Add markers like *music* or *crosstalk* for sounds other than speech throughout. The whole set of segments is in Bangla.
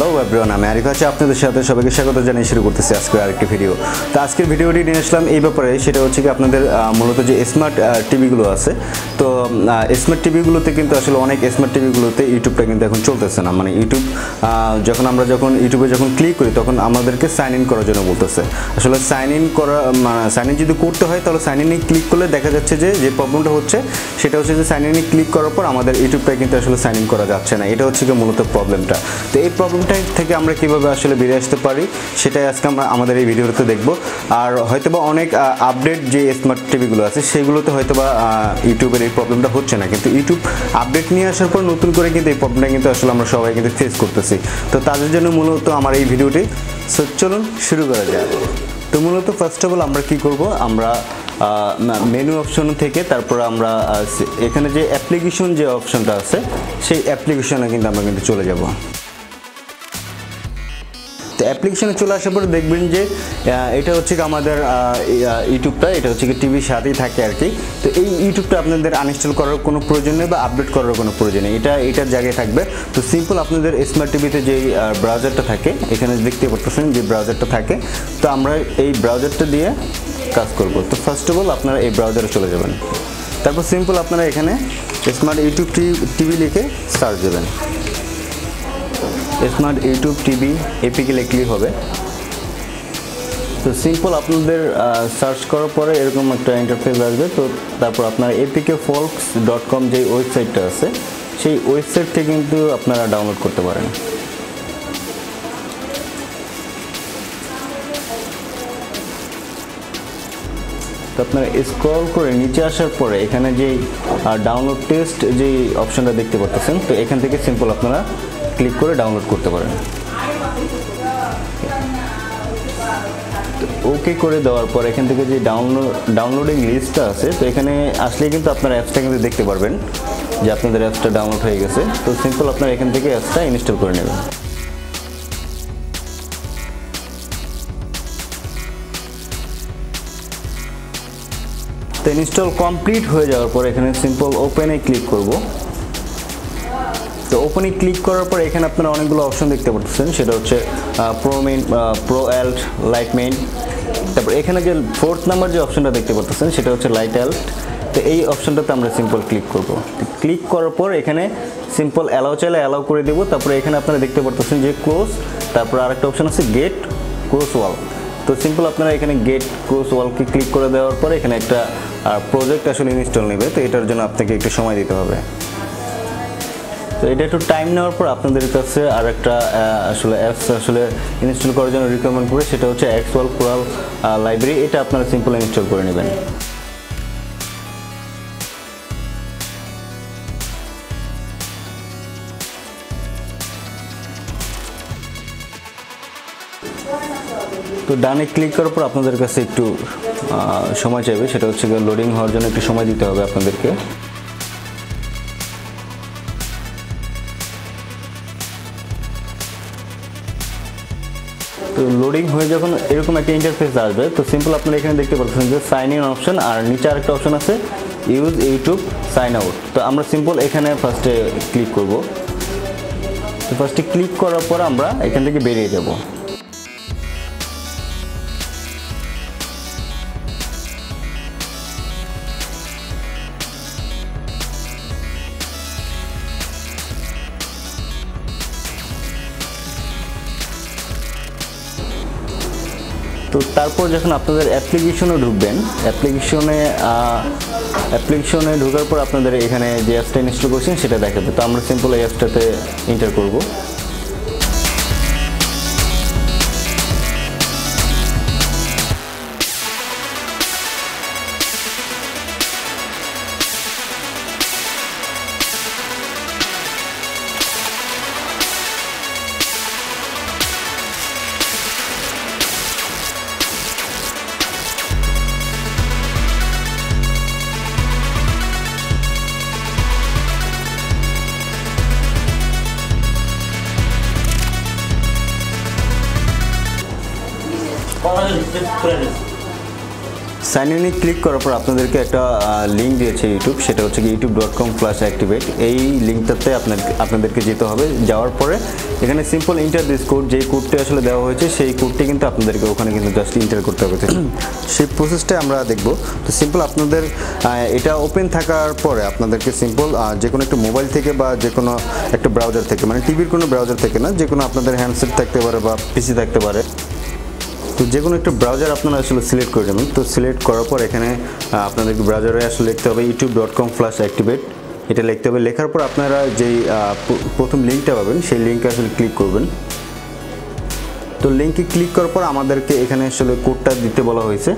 হ্যালো এভরিওয়ান আমি আরিফ আছি। আপনাদের সাথে সবাইকে স্বাগত জানিয়ে শুরু করতেছি আজকের আরেকটি ভিডিও তো আজকের ভিডিওটি নিয়ে আসলাম এই ব্যাপারে, সেটা হচ্ছে কি আপনাদের মূলত যে স্মার্ট টিভিগুলো আছে, তো স্মার্ট টিভিগুলোতে কিন্তু আসলে অনেক স্মার্ট টিভিগুলোতে ইউটিউবটা কিন্তু এখন চলতেছে না। মানে ইউটিউব যখন আমরা যখন ইউটিউবে যখন ক্লিক করি, তখন আমাদেরকে সাইন ইন করার জন্য বলতেছে। আসলে সাইন ইন করা মানে সাইন ইন যদি করতে হয়, তাহলে সাইন ইনে ক্লিক করলে দেখা যাচ্ছে যে যে প্রবলেমটা হচ্ছে, সেটা হচ্ছে যে সাইন ইনে ক্লিক করার পর আমাদের ইউটিউবটা কিন্তু আসলে সাইন ইন করা যাচ্ছে না। এটা হচ্ছে কি মূলত প্রবলেমটা তো এই প্রবলেমটা থেকে আমরা কীভাবে আসলে বেরিয়ে আসতে পারি, সেটাই আজকে আমরা আমাদের এই ভিডিওতে দেখব। আর হয়তোবা অনেক আপডেট যে স্মার্ট টিভিগুলো আছে, সেগুলোতে হয়তোবা ইউটিউবের এই প্রবলেমটা হচ্ছে না। কিন্তু ইউটিউব আপডেট নিয়ে আসার পর নতুন করে কিন্তু এই প্রবলেমটা কিন্তু আসলে আমরা সবাই কিন্তু ফেস করতেছি। তো তাদের জন্য মূলত আমার এই ভিডিওটি। সো চলুন শুরু করা যায় তো মূলত ফার্স্ট অফ অল আমরা কি করব? আমরা মেনু অপশন থেকে তারপর আমরা এখানে যে অ্যাপ্লিকেশন যে অপশনটা আছে, সেই অ্যাপ্লিকেশনে কিন্তু আমরা কিন্তু চলে যাব। তো অ্যাপ্লিকেশনে চলে আসার পরে দেখবেন যে এটা হচ্ছে কি আমাদের ইউটিউবটা, এটা হচ্ছে কি টিভির সাথেই থাকে আর কি। তো এই ইউটিউবটা আপনাদের আনইনস্টল করার কোনো প্রয়োজন নেই বা আপডেট করার কোনো প্রয়োজন নেই। এটা, এটার জায়গায় থাকবে। তো সিম্পল আপনাদের স্মার্ট টিভিতে যে ব্রাউজারটা থাকে, এখানে দেখতে পাচ্ছেন যে ব্রাউজারটা থাকে। তো আমরা এই ব্রাউজারটা দিয়ে কাজ করব। তো ফার্স্ট অফ অল আপনারা এই ব্রাউজারে চলে যাবেন। তারপর সিম্পল আপনারা এখানে স্মার্ট ইউটিউব টিভি লিখে সার্চ দেবেন। স্মার্ট ইউটিউব টিভি এপিকে লিখলেই হবে। তো সিম্পল আপনাদের সার্চ করার পরে এরকম একটা ইন্টারফেস আসবে। তো তারপর আপনার এপিকে ফলকস ডট কম যে ওয়েবসাইটটা আছে, সেই ওয়েবসাইট থেকে কিন্তু আপনারা ডাউনলোড করতে পারেন। তো আপনারা স্ক্রল করে নিচে আসার পরে এখানে যেই ডাউনলোড টেস্ট যেই অপশনটা দেখতে পাচ্ছেন, তো এখান থেকে সিম্পল আপনারা ক্লিক করে ডাউনলোড করতে পারেন। ওকে করে দেওয়ার পর এখান থেকে যে ডাউনলোড ডাউনলোডিং লিস্টটা আছে, তো এখানে আসলে কিন্তু আপনার অ্যাপসটা কিন্তু দেখতে পারবেন যে আপনাদের অ্যাপসটা ডাউনলোড হয়ে গেছে। তো সিম্পল আপনারা এখান থেকে অ্যাপসটা ইনস্টল করে নেবেন। তো ইনস্টল কমপ্লিট হয়ে যাওয়ার পর এখানে সিম্পল ওপেনে ক্লিক করব। ওপেনে ক্লিক করার পর এখানে আপনারা অনেকগুলো অপশন দেখতে পাচ্ছেন সেটা হচ্ছে pro main pro alt light main তারপর এখানে যে ফোর্থ নাম্বার যে অপশনটা দেখতে পাচ্ছেন সেটা হচ্ছে লাইট অ্যাল্ট তো এই অপশনটাতে আমরা সিম্পল ক্লিক করব। ক্লিক করার পর এখানে সিম্পল অ্যালাউ চাইলে অ্যালাউ করে দেবো। তারপরে এখানে আপনারা দেখতে পাচ্ছেন যে ক্লোজ তারপর আরেকটা অপশন আছে গেট ক্লোজ ওয়াল তো সিম্পল আপনারা এখানে গেট ক্রস ওয়ালকে ক্লিক করে দেওয়ার পরে এখানে একটা প্রজেক্ট আসলে ইনস্টল নেবে। তো এটার জন্য আপনাকে একটু সময় দিতে হবে। তো এটা একটু টাইম নেওয়ার পর আপনাদের কাছে আর একটা আসলে অ্যাপস আসলে ইনস্টল করার জন্য রিকমেন্ড করে, সেটা হচ্ছে এক্সওয়াল কোরাল লাইব্রেরি এটা আপনারা সিম্পল ইনস্টল করে নেবেন। তো ডানে ক্লিক করার পর আপনাদের কাছে একটু সময় চাইবে, সেটা হচ্ছে লোডিং হওয়ার জন্য একটু সময় দিতে হবে আপনাদেরকে। লোডিং হয়ে যখন এরকম একটা ইন্টারফেস আসবে, তো সিম্পল আপনারা এখানে দেখতে পাচ্ছেন যে সাইন ইন অপশন আর নিচে আরেকটা অপশন আছে ইউজ ইউটিউব সাইন আউট তো আমরা সিম্পল এখানে ফার্স্টে ক্লিক করব। তো ফার্স্টে ক্লিক করার পর আমরা এখান থেকে বেরিয়ে যাব। তো তারপর যখন আপনাদের অ্যাপ্লিকেশনে ঢুকবেন অ্যাপ্লিকেশনে অ্যাপ্লিকেশনে ঢোকার পর আপনাদের এখানে যে অ্যাপসটা ইনস্টল করছেন সেটা দেখাবে। তো আমরা সিম্পল এই অ্যাপসটাতে এন্টার করব। সাইন ইনে ক্লিক করার পর আপনাদেরকে একটা লিঙ্ক দিয়েছে ইউটিউব সেটা হচ্ছে কি YouTube dot com plus activate এই লিঙ্কটাতে আপনার, আপনাদেরকে যেতে হবে। যাওয়ার পরে এখানে সিম্পল ইন্টার দিস কোড যেই কোডটি আসলে দেওয়া হয়েছে, সেই কোডটি কিন্তু আপনাদেরকে ওখানে কিন্তু জাস্ট ইন্টার করতে হবে। *clears throat* সেই প্রসেসটাই আমরা দেখব। তো সিম্পল আপনাদের এটা ওপেন থাকার পরে আপনাদেরকে সিম্পল যে কোনো একটা মোবাইল থেকে বা যে কোনো একটা ব্রাউজার থেকে মানে টিভির কোনো ব্রাউজার থেকে না, যে কোনো আপনাদের হ্যান্ডসেট থাকতে পারে বা পিসি থাকতে পারে তো যে কোনো একটা ব্রাউজার আপনারা আসলে সিলেক্ট করে নেবেন। তো সিলেক্ট করার পর এখানে আপনাদেরকে ব্রাউজারে আসলে লিখতে হবে YouTube dot com slash activate এটা লিখতে হবে। লেখার পর আপনারা যেই প্রথম লিঙ্কটা পাবেন, সেই লিঙ্কে আসলে ক্লিক করবেন। তো লিঙ্কে ক্লিক করার পর আমাদেরকে এখানে আসলে কোডটা দিতে বলা হয়েছে।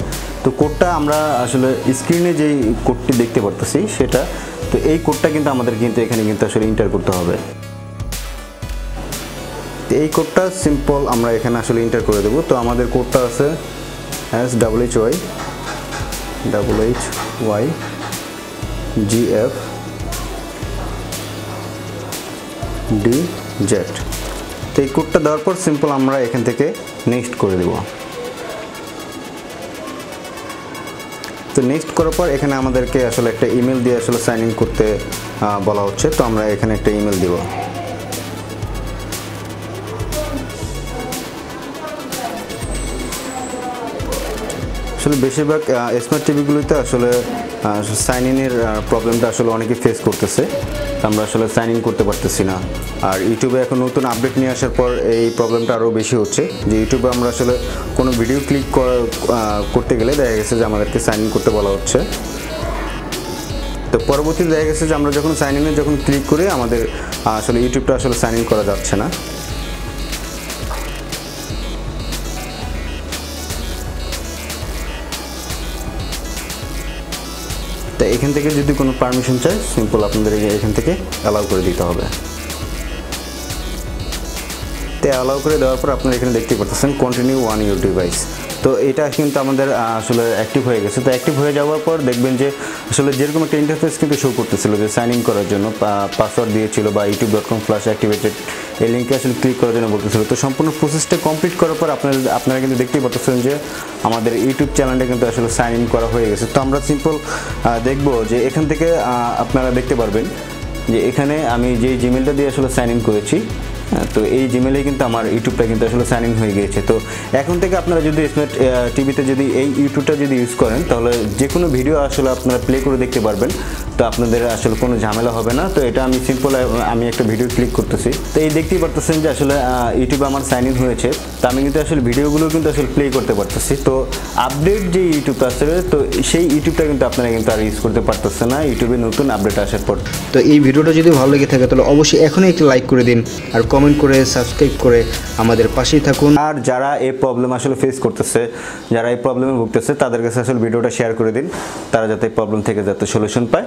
তো কোডটা আমরা আসলে স্ক্রিনে যেই কোডটি দেখতে পারতেছি, সেটা, তো এই কোডটা কিন্তু আমাদের কিন্তু এখানে কিন্তু আসলে ইন্টার করতে হবে। তো এই কোডটা সিম্পল আমরা এখানে আসলে ইন্টার করে দেবো। তো আমাদের কোডটা আছে S double H Y double H Y G F D Z তো এই কোডটা দেওয়ার পর সিম্পল আমরা এখান থেকে নেক্সট করে দেব। তো নেক্সট করার পর এখানে আমাদেরকে আসলে একটা ইমেল দিয়ে আসলে সাইন ইন করতে বলা হচ্ছে। তো আমরা এখানে একটা ইমেল দিব। আসলে বেশিরভাগ স্মার্ট টিভিগুলোতে আসলে সাইন ইনের প্রবলেমটা আসলে অনেকে ফেস করতেছে। আমরা আসলে সাইন ইন করতে পারতেছি না। আর ইউটিউবে এখন নতুন আপডেট নিয়ে আসার পর এই প্রবলেমটা আরও বেশি হচ্ছে। যে ইউটিউবে আমরা আসলে কোনো ভিডিও ক্লিক করতে গেলে দেখা গেছে যে আমাদেরকে সাইন ইন করতে বলা হচ্ছে। তো পরবর্তীতে দেখা গেছে যে আমরা যখন সাইন ইনে যখন ক্লিক করি, আমাদের আসলে ইউটিউবটা আসলে সাইন ইন করা যাচ্ছে না। তো এখান থেকে যদি কোনো পারমিশন চাই সিম্পল আপনাদের এখান থেকে অ্যালাউ করে দিতে হবে। তো অ্যালাউ করে দেওয়ার পর আপনারা এখানে দেখতে পাচ্ছেন কন্টিনিউ ওয়ান ইউর ডিভাইস তো এটা কিন্তু আমাদের আসলে অ্যাক্টিভ হয়ে গেছে। তো অ্যাক্টিভ হয়ে যাওয়ার পর দেখবেন যে আসলে যেরকম একটা ইন্টারফেস কিন্তু শো করতেছিল যে সাইন ইন করার জন্য পাসওয়ার্ড দিয়েছিল বা YouTube dot com slash activated এই লিঙ্কে আসলে ক্লিক করার জন্য বলতেছিল। তো সম্পূর্ণ প্রসেসটা কমপ্লিট করার পর আপনারা আপনারা কিন্তু দেখতেই পাচ্ছেন যে আমাদের ইউটিউব চ্যানেলটা কিন্তু আসলে সাইন ইন করা হয়ে গেছে। তো আমরা সিম্পল দেখব যে এখান থেকে আপনারা দেখতে পারবেন যে এখানে আমি যে জিমেলটা দিয়ে আসলে সাইন ইন করেছি তো এই জিমেলে কিন্তু আমার ইউটিউবটা কিন্তু আসলে সাইন ইন হয়ে গিয়েছে তো এখন থেকে আপনারা যদি স্মার্ট টিভিতে যদি এই ইউটিউবটা যদি ইউজ করেন, তাহলে যে কোনো ভিডিও আসলে আপনারা প্লে করে দেখতে পারবেন। তো আপনাদের আসলে কোনো ঝামেলা হবে না। তো এটা আমি সিম্পল আমি একটা ভিডিও ক্লিক করতেছি। তো এই দেখতেই পারতেছেন যে আসলে ইউটিউবে আমার সাইন ইন হয়েছে। তো আমি কিন্তু আসলে ভিডিওগুলো কিন্তু আসলে প্লে করতে পারতেছি। তো আপডেট যে ইউটিউবটা আসলে তো সেই ইউটিউবটা কিন্তু আপনারা কিন্তু আর ইউজ করতে পারতেছে না। ইউটিউবে নতুন আপডেট আসার পর। তো এই ভিডিওটা যদি ভালো লেগে থাকে তাহলে অবশ্যই এখনই একটি লাইক করে দিন। আর কমেন্ট করে সাবস্ক্রাইব করে আমাদের পাশেই থাকুন। আর যারা এই প্রবলেম আসলে ফেস করতেছে যারা এই প্রবলেমে ভুগতেছে তাদের কাছে আসলে ভিডিওটা শেয়ার করে দিন। তারা যাতে এই প্রবলেম থেকে যাতে সলিউশন পায়।